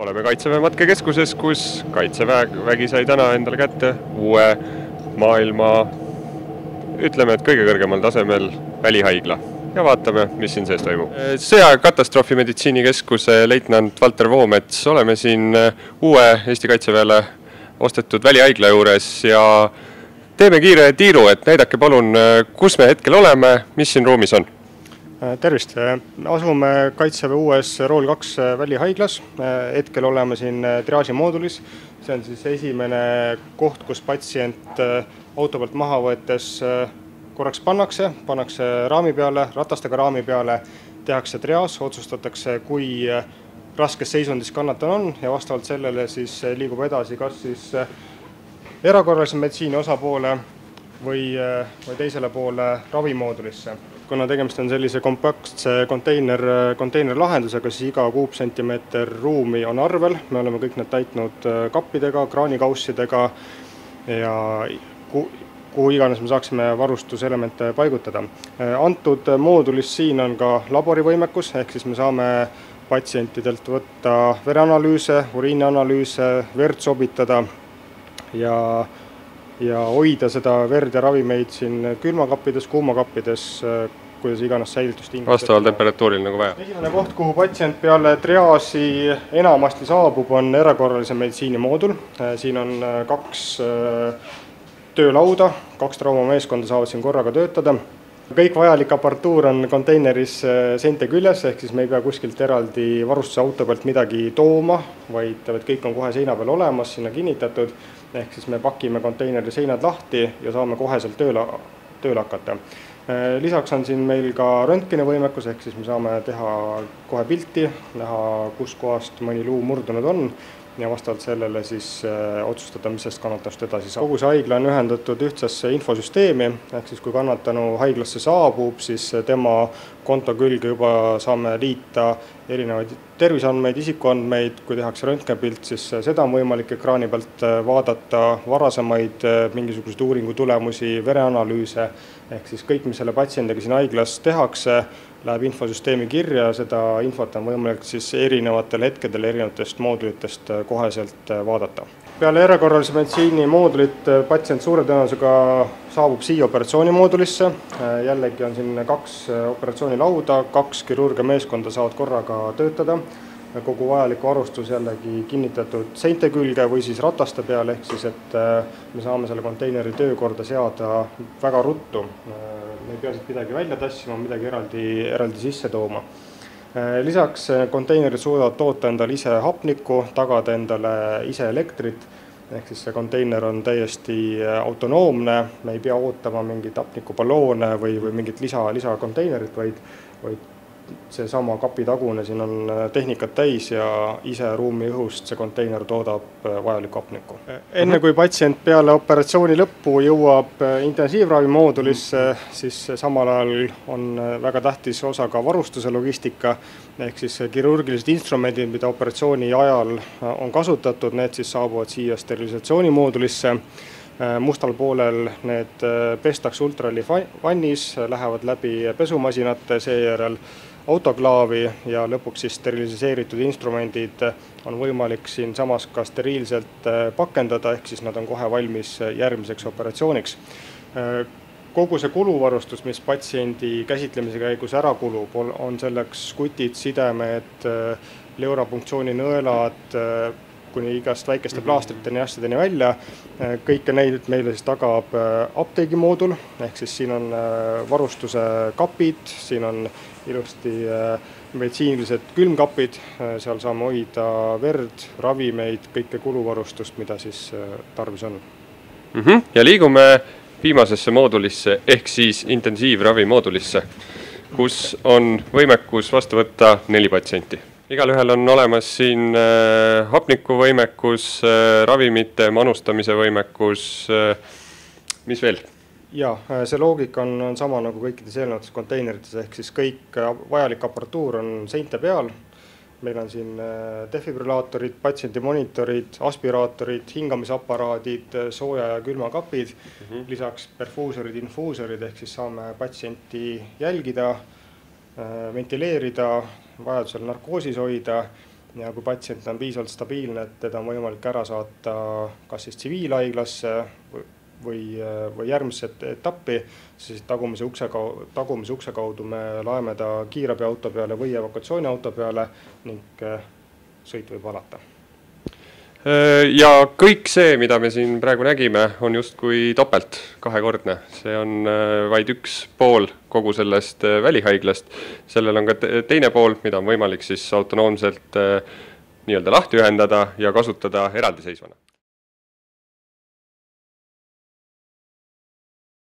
oleme Kaitseväe matkekeskuses, kus Kaitsevägi sai täna endale kätte uue maailma ütleme, et kõige kõrgemal tasemel välihaigla. Ja vaatame, mis siin sees toimub. sõja- ja katastroofimeditsiinikeskuse leitnant Valter Voomets, oleme siin uue Eesti Kaitseväele ostetud välihaigla juures ja teeme kiire tiiru, et näidake palun, kus me hetkel oleme, mis siin ruumis on tervist, asume Kaitseväe uues Rool kaks välihaiglas, hetkel oleme siin triaaži moodulis, see on siis esimene koht, kus patsient auto pealt maha võetes korraks pannakse, pannakse raami peale, ratastega raami peale, tehakse triaaž, otsustatakse, kui raskes seisundis kannataja on ja vastavalt sellele siis liigub edasi kas siis erakorralise meditsiini osapoole või, või teisele poole ravimoodulisse kuna tegemist on sellise kompaktse konteiner, konteinerlahendusega, siis iga kuupsentimeeter ruumi on arvel, me oleme kõik need täitnud kappidega, kraanikaussidega ja ku-, kuhu iganes me saaksime varustuselemente paigutada. antud moodulis siin on ka laborivõimekus, ehk siis me saame patsientidelt võtta vereanalüüse, uriinianalüüse, verd sobitada ja ja hoida seda verd ja ravimeid siin külmakappides, kuumakappides, kuidas iganes säilitustingimused. vastaval temperatuuril nagu vaja. esimene koht, kuhu patsient peale triaaži enamasti saabub, on erakorralise meditsiini moodul. siin on kaks töölauda, kaks traumameeskonda saavad siin korraga töötada. kõik vajalik aparatuur on konteineris seinte küljes, ehk siis me ei pea kuskilt eraldi varustusauto pealt midagi tooma, vaid, vaid kõik on kohe seina peal olemas, sinna kinnitatud. Ehk siis me pakime konteineri seinad lahti ja saame koheselt tööle, tööle hakata lisaks on siin meil ka röntgenivõimekus, ehk siis me saame teha kohe pilti, näha, kuskohast mõni luu murdunud on ja vastavalt sellele siis äh, otsustada, mis sellest kannatanust edasi saab. kogu see haigla on ühendatud ühtsesse infosüsteemi, ehk siis kui kannatanu haiglasse saabub, siis tema konto külge juba saame liita erinevaid terviseandmeid, isikuandmeid, kui tehakse röntgenipilt, siis seda on võimalik ekraani pealt vaadata, varasemaid mingisuguseid uuringu tulemusi, vereanalüüse, ehk siis kõik, mis selle patsiendiga siin haiglas tehakse, läheb infosüsteemi kirja, seda infot on võimalik siis erinevatel hetkedel erinevatest moodulitest koheselt vaadata. peale erakorralise meditsiini moodulit patsient suure tõenäosusega saabub siia operatsioonimoodulisse, jällegi on siin kaks operatsioonilauda, kaks kirurgiameeskonda saavad korraga töötada, kogu vajalik varustus jällegi kinnitatud seinte külge või siis rataste peale, ehk siis et me saame selle konteineri töökorda seada väga ruttu. me ei pea siit midagi välja tassima, midagi eraldi, eraldi sisse tooma. lisaks konteinerid suudavad toota endale ise hapnikku, tagada endale ise elektrit ehk siis see konteiner on täiesti autonoomne, me ei pea ootama mingeid hapnikuballoone või, või mingit lisa, lisakonteinerit, vaid, vaid seesama kapitagune siin on tehnikat täis ja ise ruumi õhust see konteiner toodab vajalikku hapnikku. enne kui patsient peale operatsiooni lõppu jõuab intensiivravimoodulisse, siis samal ajal on väga tähtis osa ka varustuse logistika, ehk siis kirurgilised instrumendid, mida operatsiooni ajal on kasutatud, need siis saabuvad siia sterilisatsioonimoodulisse. Mustal poolel need pestakse ultraheli vannis, lähevad läbi pesumasinate, seejärel autoklaavi ja lõpuks siis steriliseeritud instrumendid on võimalik siinsamas ka steriilselt pakendada, ehk siis nad on kohe valmis järgmiseks operatsiooniks. kogu see kuluvarustus, mis patsiendi käsitlemise käigus ära kulub, on selleks kutid, sidemed, pleurapunktsiooninõelad, kuni igast väikeste plaastriteni ja asjadeni välja. kõike neid meile siis tagab apteegimoodul, ehk siis siin on varustuse kapid, siin on ilusti meditsiinilised külmkapid, seal saame hoida verd, ravimeid, kõike kuluvarustust, mida siis tarvis on mm. -hmm. ja liigume viimasesse moodulisse ehk siis intensiivravi moodulisse, kus on võimekus vastu võtta neli patsienti igalühel on olemas siin äh, hapnikuvõimekus äh,, ravimite manustamise võimekus äh,, mis veel? jaa, see loogika on, on sama nagu kõikides eelnevates konteinerites, ehk siis kõik vajalik aparatuur on seinte peal, meil on siin defibrillaatorid, patsiendi monitorid, aspiraatorid, hingamisaparaadid, sooja- ja külmakapid mm, -hmm. lisaks perfuusorid, infuusorid, ehk siis saame patsienti jälgida, ventileerida, vajadusel narkoosis hoida ja kui patsient on piisavalt stabiilne, et teda on võimalik ära saata kas siis tsiviilhaiglasse või või, järgmisse etappi, siis tagumise ukse kau-, tagumise ukse kaudu me laeme ta kiirabiauto peale või evakuatsiooniauto peale ning sõit võib alata ja kõik see, mida me siin praegu nägime, on justkui topelt, kahekordne. see on vaid üks pool kogu sellest välihaiglast. sellel on ka teine pool, mida on võimalik siis autonoomselt nii-öelda lahti ühendada ja kasutada eraldiseisvana